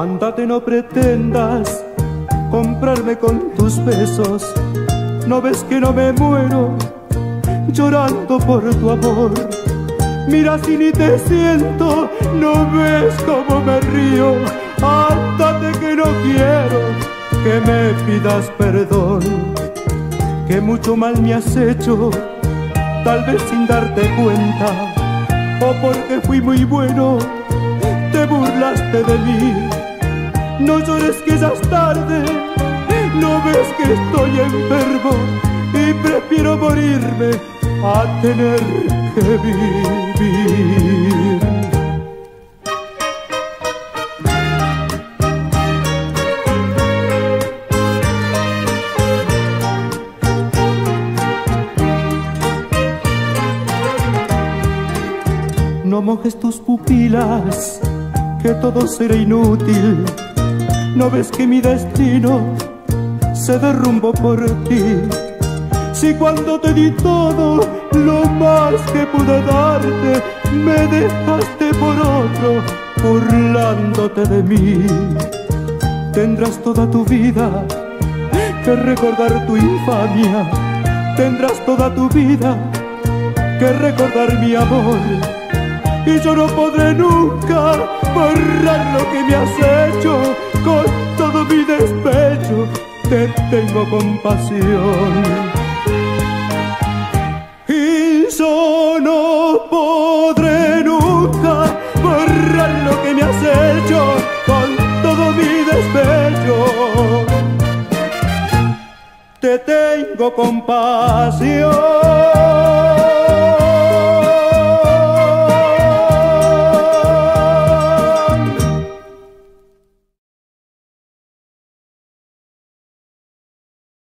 Aparte no pretendas comprarme con tus besos. No ves que no me muero llorando por tu amor. Mira si ni te siento, no ves cómo me río. Ándate que no quiero que me pidas perdón. Que mucho mal me has hecho, tal vez sin darte cuenta. O porque fui muy bueno, te burlaste de mí. No llores que ya es tarde, no ves que estoy enfermo y prefiero morirme a tener que vivir. No mojes tus pupilas, que todo será inútil. No ves que mi destino se derrumbó por ti si cuando te di todo, lo más que pude darte, me dejaste por otro, burlándote de mí. Tendrás toda tu vida que recordar tu infamia, tendrás toda tu vida que recordar mi amor. Y yo no podré nunca borrar lo que me hecho con todo mi despecho. Te tengo compasión yo no podré nunca borrar lo que me has hecho con todo mi despecho. Te tengo compasión.